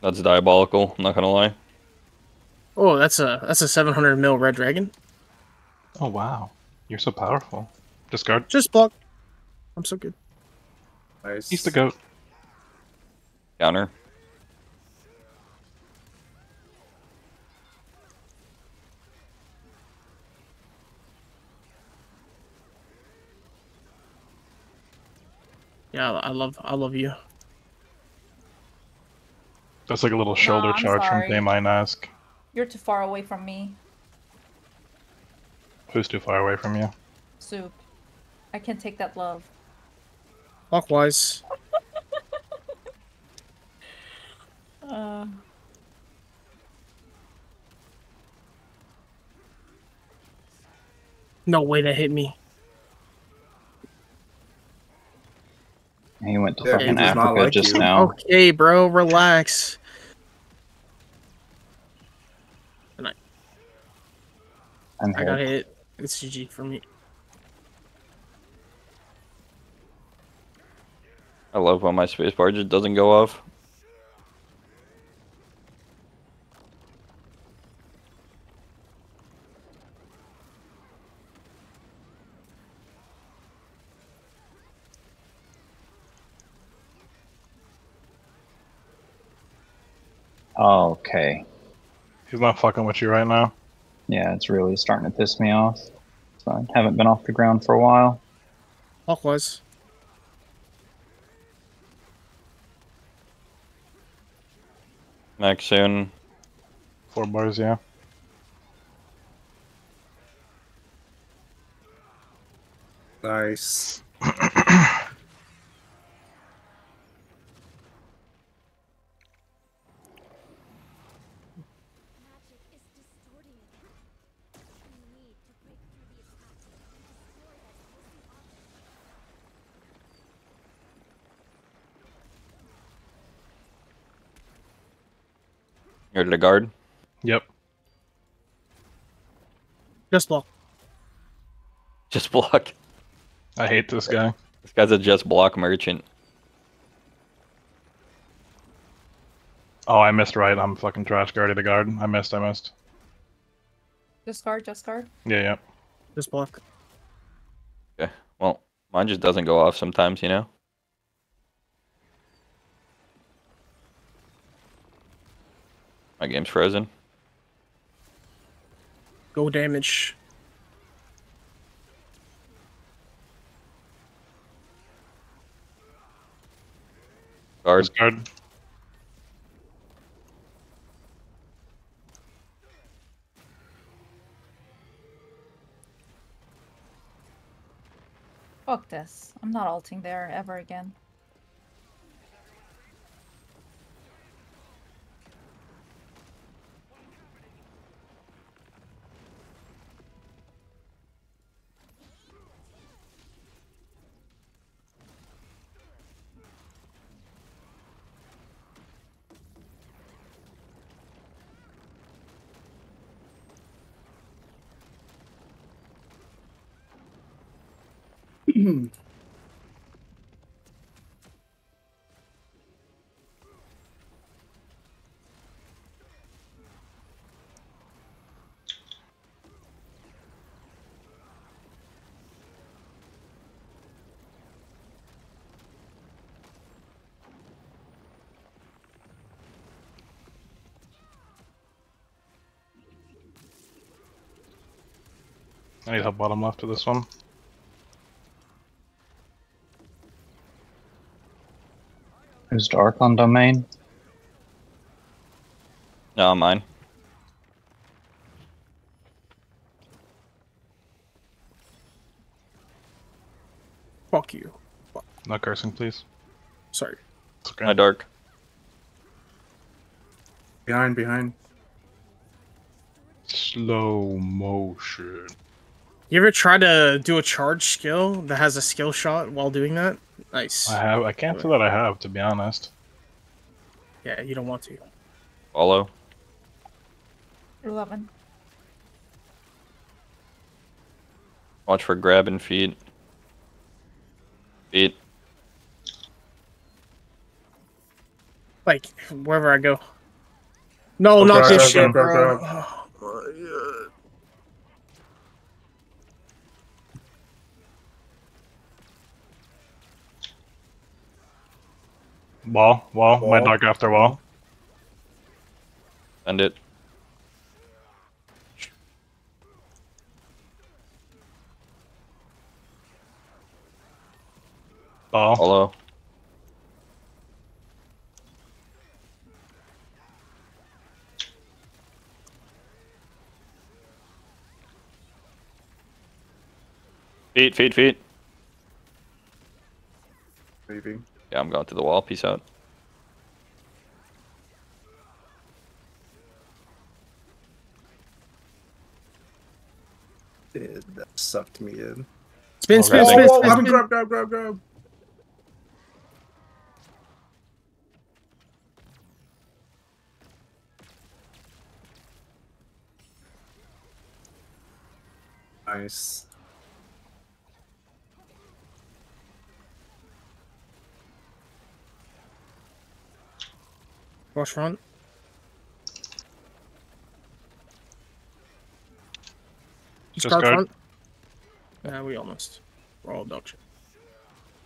That's diabolical. I'm not gonna lie. Oh, that's a that's a 700 mil red dragon. Oh wow, you're so powerful. Discard. Just block. I'm so good. Nice. He's the goat. Counter. Yeah, I love I love you. That's like a little shoulder I'm charge sorry. from Daemine Ask. You're too far away from me. Who's too far away from you? Soup. I can't take that love. Clockwise. Uh, No way that hit me. He went to Yeah, fucking he does not Africa like just you. now. Okay, bro, relax. I'm I got hit. It's GG for me. I love when my spacebar just doesn't go off. Okay. He's not fucking with you right now. Yeah, it's really starting to piss me off. So I haven't been off the ground for a while. Clockwise. Max soon. Four bars, yeah. Nice. You're the guard. Yep. Just block. Just block. I hate this guy. This guy's a just block merchant. Oh, I missed right. I'm fucking trash guarding the guard. I missed, I missed. Just guard, just guard? Yeah, yeah. Just block. Okay. Well, mine just doesn't go off sometimes, you know? My game's frozen. Go damage. Guard. Discard. Fuck this. I'm not alting there ever again. I need help bottom left to this one. Who's dark on domain? No, I'm mine. Fuck you. No cursing, please. Sorry. It's okay. My dark. Behind, behind. Slow motion. You ever try to do a charge skill that has a skill shot while doing that? Nice. I have. I can't say that I have, to be honest. Yeah, you don't want to. Follow. 11. Watch for grabbing feet. Feet. Like wherever I go. No, Oh, not grab, this grab, shit, grab, bro. grab. Oh, my God. Wall, wall, my dog dark after wall. Send it. Ball. Hello. Feet, feet, feet. Yeah, I'm going to the wall. Peace out. Dude, that sucked me in. Spin, spin, spin, spin, I'm spin. grab, grab, grab, grab. Nice. Watch front. Discard. front. Yeah, we almost. We're all dog shit.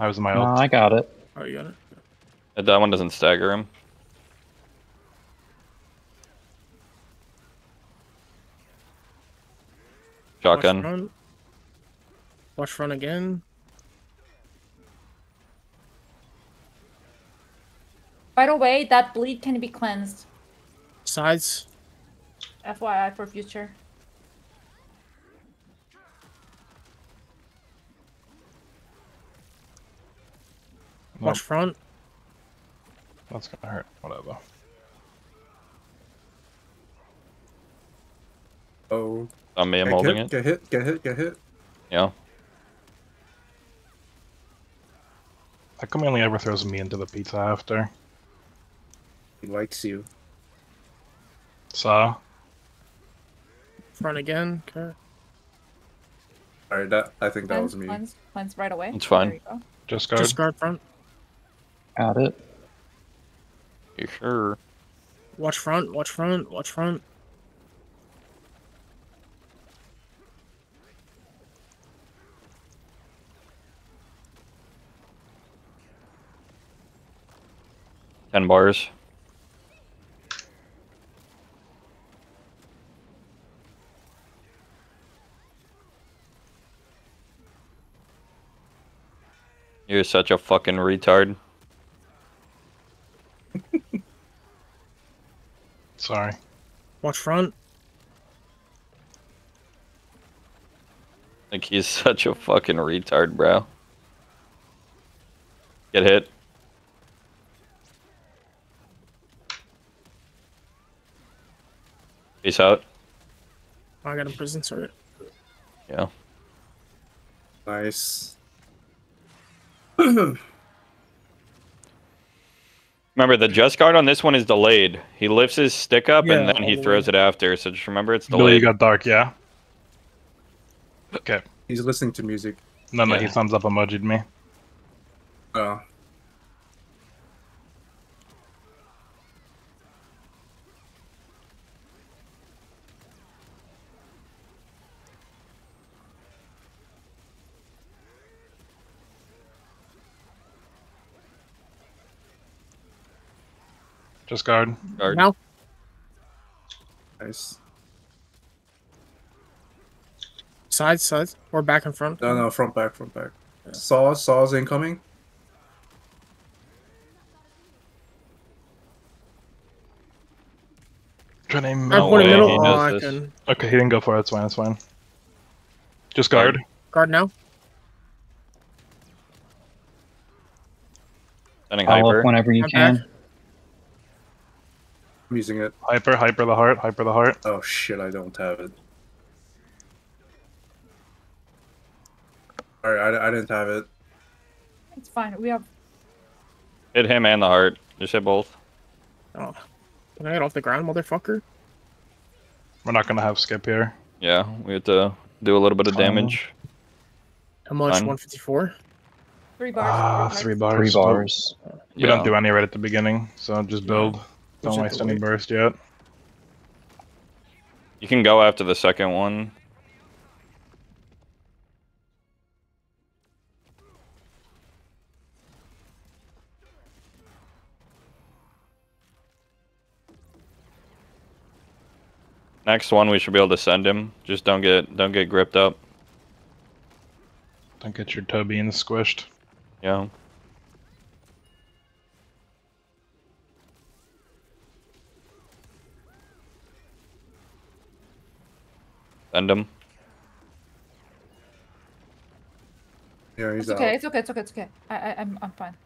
I was in my No, ult. I got it. Oh, you got it? Uh, That one doesn't stagger him. Watch Shotgun. front. Watch front again. By the way, that bleed can be cleansed. Sides. FYI for future. Nope, Watch front. that's gonna hurt. Whatever. Oh. On me, I'm get holding hit, it. Get hit, get hit, get hit. Yeah. How come he only ever throws me into the pizza after? He likes you. So? Front again. Okay. Alright, that I think that Cleanse, was me. cleanse, cleanse right away. It's fine. There you go. Just guard. Just guard front. Got it. You sure? Watch front. Watch front. Watch front. Ten bars. You're such a fucking retard. Sorry. Watch front. Like he's such a fucking retard, bro. Get hit. Peace out. I got a prison sorry. Yeah. Nice. Remember, the just guard on this one is delayed. He lifts his stick up Yeah, and then he throws it after. So just remember it's Billy, you delayed. got dark, yeah? Okay. He's listening to music. No, no, he Yeah. thumbs up emoji'd me. Oh. Just guard. Guard. Now. Nice. Sides, sides. Or back and front. No, no, front back, front back. Saw, saw's incoming. Trying to aim I'm No pointing way, middle. he Oh, I can Okay, he didn't go for it. It's fine. It's fine. Just guard. guard now. Sending Follow hyper. up whenever you I'm can. back. I'm using it. Hyper, hyper the heart, hyper the heart. Oh shit, I don't have it. Alright, I, I didn't have it. It's fine. We have Hit him and the heart. Just hit both. Oh. Can I get off the ground, motherfucker? We're not gonna have skip here. Yeah, we have to do a little bit of Fine. damage. How much? 154. Three bars. Ah, three bars. Three Still- bars. We don't do any right at the beginning, so just build. Don't waste any burst yet. You can go after the second one. Next one, we should be able to send him. Just don't get don't get gripped up. Don't get your toe beans squished. Yeah. Send him. Yeah, he's It's okay. out. It's okay. It's okay. It's okay. I, I, I'm, I'm fine.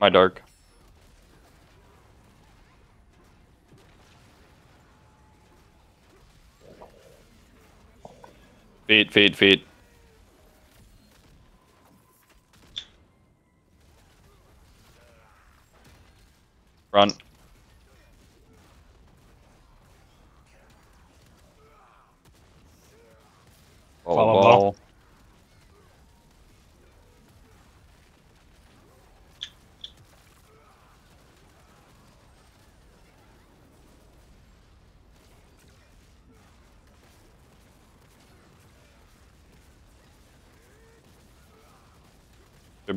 My dark. Feet, feet, feet. Front. Ball, Follow ball. ball.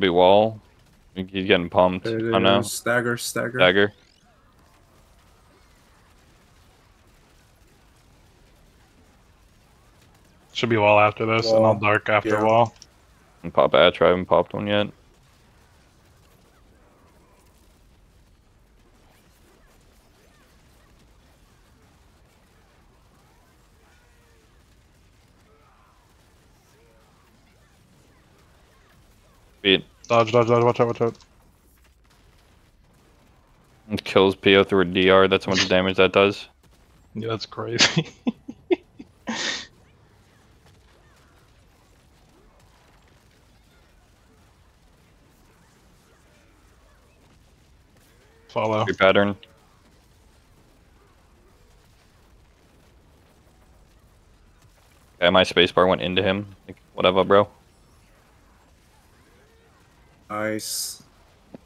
Should be wall. He's getting pumped. There it I know. is. Stagger, stagger. Should be wall after this, and I'll dark after Yeah. wall. And pop Atch. I haven't popped one yet. Beat. Dodge, dodge, dodge. Watch out, watch out. It kills PO through a DR. That's how much damage that does. Yeah, that's crazy. Follow. Your pattern. Okay, my spacebar went into him. Like, whatever, bro. Nice.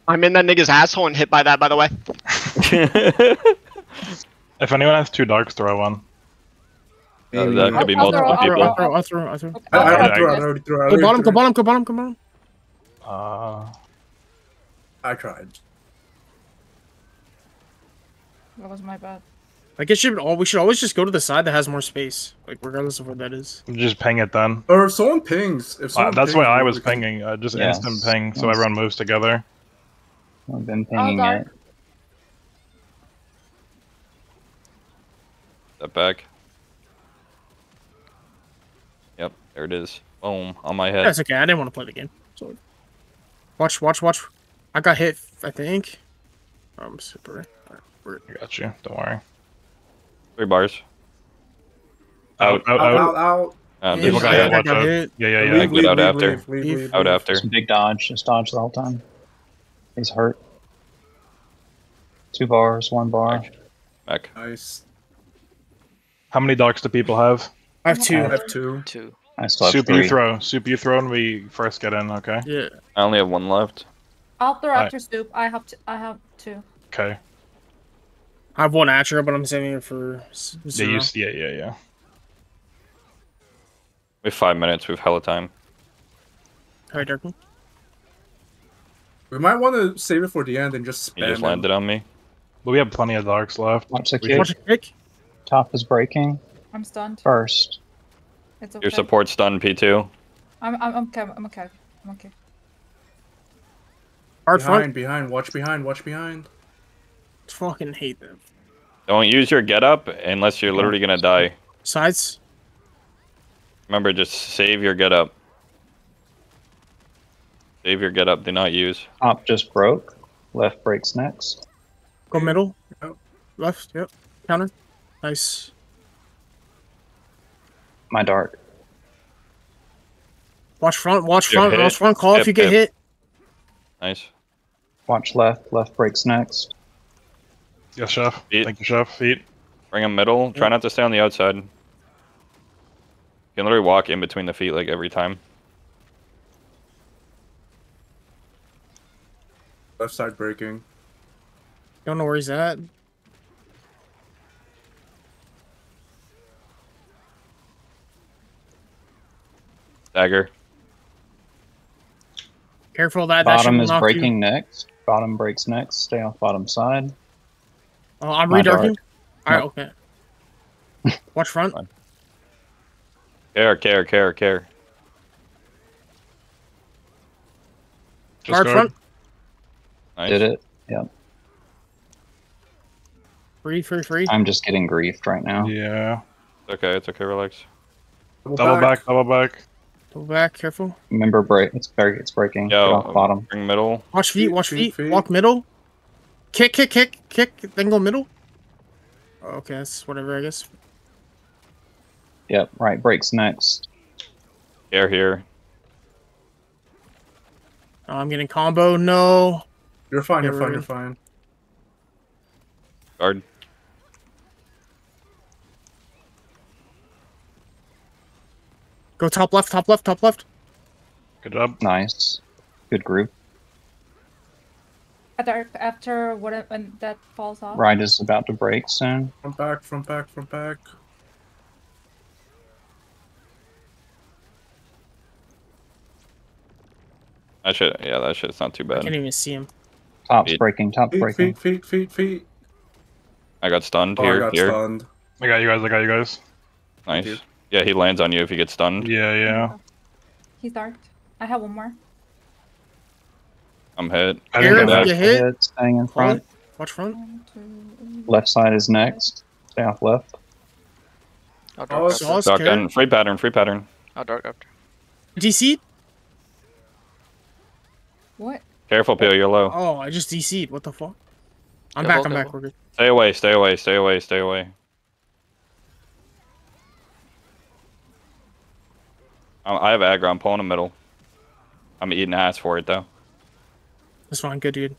I'm in that nigga's asshole and hit by that, by the way. If anyone has two darks, throw one. Uh, Maybe. that could be I'll throw- multiple I'll I'll throw, people. I'll throw, I'll throw, I'll throw. Okay, I, I, I'll I, Yeah, threw, I already threw. Go bottom, go bottom, go bottom, go bottom. Uh, I tried. That was my bad. Like it should all we should always just go to the side that has more space, like regardless of where that is. just ping it then. Or if someone pings. If Uh, that's why I was can- pinging. Uh, just Yes. instant ping, so Yes. everyone moves together. I've been pinging dark. it. Step back. Yep, there it is. Boom, on my head. That's okay. I didn't want to play the game. So watch, watch, watch. I got hit. I think. I'm super. Alright, we're- I got you. Don't worry. Three bars. Out, out, Out, out. out, out. Um, Yeah, People got guy- hit. Watch out. hit. Yeah, yeah, yeah. think we out after. Leave, leave, Leave. leave, out leave. after. Some big dodge. Just dodge the whole time. He's hurt. Two bars, one bar. Back. Nice. How many darks do people have? I have two. I have two. Two. I still have Soup three. you throw. Soup you throw, and we first get in. Okay. Yeah. I only have one left. I'll throw Alright. after soup. I have t- I have two. Okay. I have one Atcher, but I'm saving it for s- Yeah, zero. you, s- yeah, yeah, yeah. We have five minutes. We have hella time. Alright, Darkman. We might want to save it for the end and just spam He just him. landed on me. But we have plenty of darks left. Watch the We kick. Watch a kick. Top is breaking. I'm stunned. First. It's okay. Your support stun P2. I'm I'm I'm okay. I'm okay. I'm okay. Hard Behind, front. behind. Watch behind. Watch behind. Fucking hate them. Don't use your get up unless you're literally gonna die. Sides. Remember, just save your get up. Save your get up. Do not use. Top just broke. Left breaks next. Go middle. Yep. Left. Yep. Counter. Nice. My dark. Watch front. Watch You're front. hit. Watch front. Call if you get hip. hit. Nice. Watch left. Left breaks next. Yes, chef. Feet. Thank you, chef. Feet. Bring them middle. Try not to stay on the outside. You can literally walk in between the feet like every time. Left side breaking. Don't know where he's at. Dagger. Careful that. Bottom that is breaking you. next. Bottom breaks next. Stay off bottom side. Oh, I'm My dark. redarking. Alright, okay. Watch front. Fine. Care, care, care, care. Just Guard guard. front. Nice. Did it. Yeah. Free, free, free. I'm just getting griefed right now. Yeah. It's okay, it's okay, relax. Double back, double back. Double back, careful. Remember break. It's break. It's breaking. Get Yo, off bottom. bring middle. Watch feet, Feet, watch feet, feet. feet. Walk middle. Kick, kick, kick, kick. Then go middle. Oh, okay, that's whatever, I guess. Yep. Right. Breaks next. Air here. Oh, I'm getting combo. No. You're fine. You're Yeah, fine. You're fine. Guard. Go top left, top left, top left. Good job. Nice. Good group. After after what when that falls off. Right is about to break soon. Front back. Front back. Front back. That shit, yeah, that shit's not too bad. I can't even see him. Top's Feet. breaking. Top's Feet. breaking. Feet. Feet. Feet. Feet. I got stunned Oh, I here, got here. stunned. I got you guys. I got you guys. Nice. you. Yeah, he lands on you if he gets stunned. Yeah, yeah. He's dark. I have one more. I'm hit. I didn't get you that. hit. Hit, Staying in front. Front. Watch front. Left side is next. Stay off left. I'll Oh, dark it's- after. Sauce, Duck Free pattern, free pattern. I'll dark after. DC. What? Careful, Peel, you're low. Oh, I just DC'd. What the fuck? I'm Double, back, I'm back. double. We're good. Stay away, stay away, stay away, stay away. I have aggro. I'm pulling a middle. I'm eating ass for it though. That's fine. Good, dude.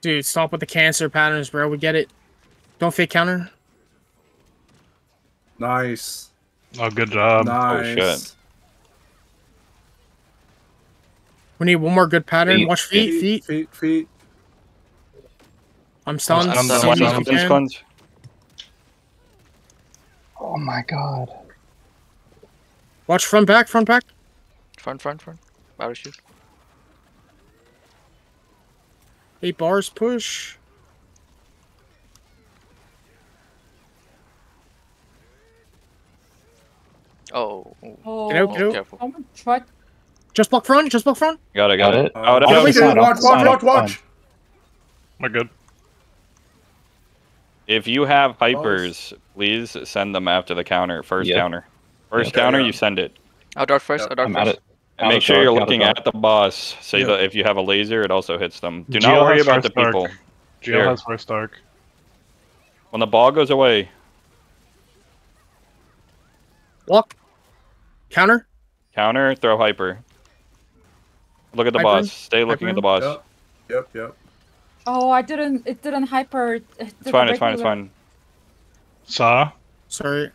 Dude, stop with the cancer patterns, bro. We get it. Don't fake counter. Nice. Oh, good job. Oh, shit. We need one more good pattern. Feet. Watch feet, feet. Feet. Feet. I'm stunned. I'm stunned, I'm stunned. you Cleanse, can. Oh my god. Watch front back, front back. Front, front, front. About to shoot. Eight bars push. Oh. Oh, Get out, get out. Careful. someone tried. Just block front, just block front. Got it, got, Got it. it. Oh, it Oh, out. wait, side, watch, off watch, side, watch, off watch. We're good. If you have hypers, please send them after the counter. First Yeah. counter. First Yeah. counter, Yeah. you send it. I'll dark first. Yep, I'll dark I'm first. At it. And make sure dark, you're looking at the boss. So Yeah. that if you have a laser, it also hits them. Do Geo not worry about the people. GL Here. has first dark. When the ball goes away, Walk. Counter. counter, throw hyper. Look at the Hyper? boss. Stay looking Hyper? at the boss. Yep. Yep. Yep. Oh, I didn't. It didn't hyper. It It's fine, it's fine, it's fine. Saw. Sorry.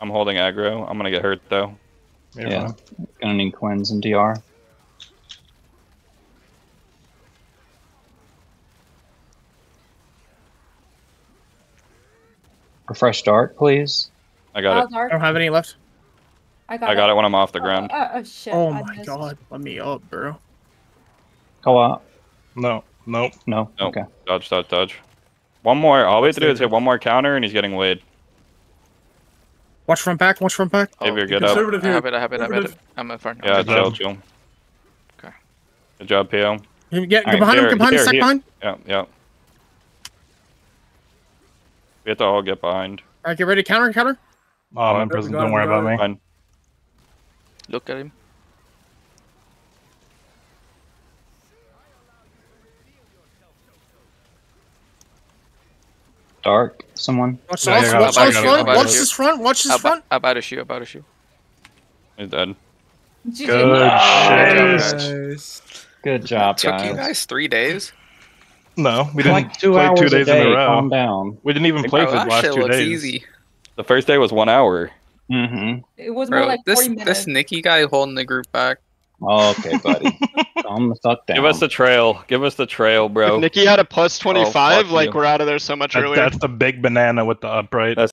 I'm holding aggro. I'm gonna get hurt though. You're Yeah. fine. Gonna need Quins and DR. Refresh dark, please. I got Oh, it. I don't have any left. I got, I got it when I'm off the Oh, ground. Oh, oh, shit. Oh I my missed. god. Let me up, bro. Co-op. No. Nope. No. Nope. Okay. Dodge, dodge, dodge. One more. All we have to do is hit one more counter and he's getting weighed. Watch front back. Watch front back. If Oh, you're good up. Conservative I here. have it. I have it. I have it. I'm in front. Yeah, I'm chill, chill. Okay. Good job, PO. Get, get Alright, behind him. Get behind him. Stack behind. Yeah, yeah. We have to all get behind. All right, get ready. Counter. Counter. Oh, I'm in prison. Don't worry about me. Look at him. Dark. Someone. Watch Yeah, sauce. yeah, Watch I sauce got front. Watch this front. Watch this About, front. about to shoot. About to shoot. He's dead. GG. Good Nice. shit. Good job, Took guys. you guys three days. No, we didn't like two play two days day. in a row. Calm down. We didn't even play Bro, for the last two looks days. easy. The first day was one hour. Mm-hmm. It was more Bro, like this 40 minutes. this Nikki guy holding the group back. Okay, buddy. Calm the fuck down. Give us the trail. Give us the trail, bro. If Nikki had a plus 25, fuck like you. we're out of there so much That- earlier. that's the big banana with the upright. That's